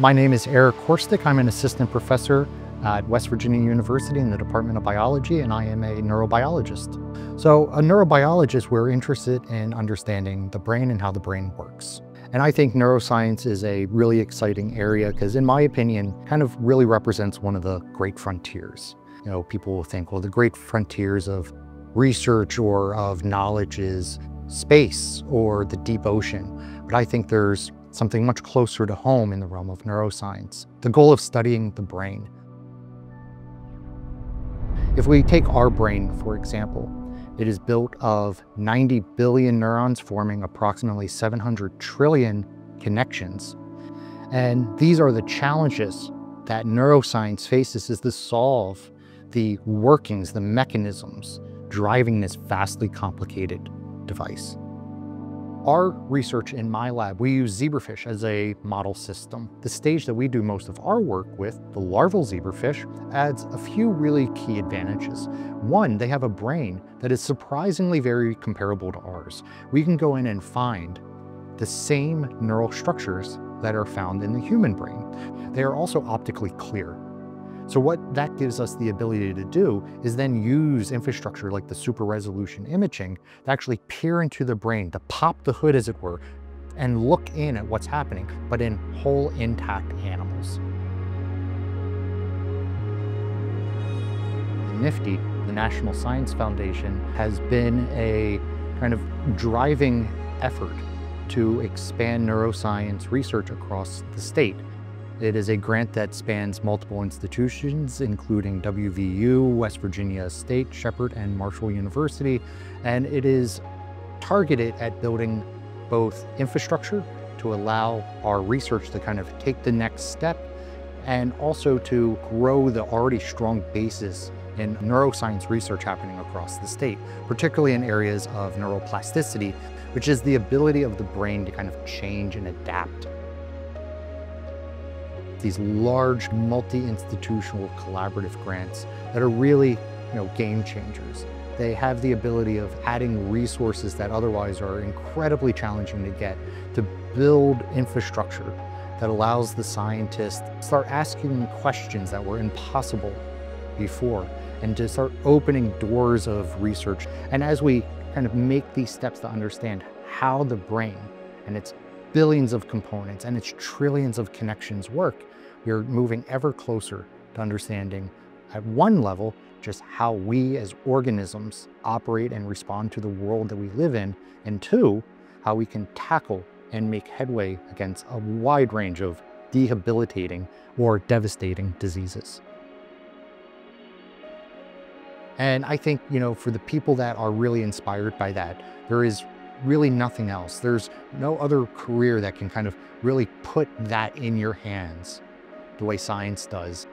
My name is Eric Horstick. I'm an assistant professor at West Virginia University in the Department of Biology, and I am a neurobiologist. So a neurobiologist, we're interested in understanding the brain and how the brain works. And I think neuroscience is a really exciting area because in my opinion, kind of really represents one of the great frontiers. You know, people will think, well, the great frontiers of research or of knowledge is space or the deep ocean. But I think there's something much closer to home in the realm of neuroscience, the goal of studying the brain. If we take our brain, for example, it is built of 90 billion neurons forming approximately 700 trillion connections. And these are the challenges that neuroscience faces is to solve the workings, the mechanisms driving this vastly complicated device. Our research in my lab, we use zebrafish as a model system. The stage that we do most of our work with, the larval zebrafish, adds a few really key advantages. One, they have a brain that is surprisingly very comparable to ours. We can go in and find the same neural structures that are found in the human brain. They are also optically clear. So what that gives us the ability to do is then use infrastructure like the super resolution imaging to actually peer into the brain, to pop the hood as it were, and look in at what's happening, but in whole intact animals. NIFTY, the National Science Foundation, has been a kind of driving effort to expand neuroscience research across the state. It is a grant that spans multiple institutions, including WVU, West Virginia State, Shepherd, and Marshall University, and it is targeted at building both infrastructure to allow our research to kind of take the next step and also to grow the already strong basis in neuroscience research happening across the state, particularly in areas of neuroplasticity, which is the ability of the brain to kind of change and adapt these large multi-institutional collaborative grants that are really you know, game changers. They have the ability of adding resources that otherwise are incredibly challenging to get to build infrastructure that allows the scientists to start asking questions that were impossible before and to start opening doors of research. And as we kind of make these steps to understand how the brain and its billions of components and its trillions of connections work, we're moving ever closer to understanding at one level just how we as organisms operate and respond to the world that we live in, and two, how we can tackle and make headway against a wide range of debilitating or devastating diseases. And I think, you know, for the people that are really inspired by that, there is really nothing else. There's no other career that can kind of really put that in your hands the way science does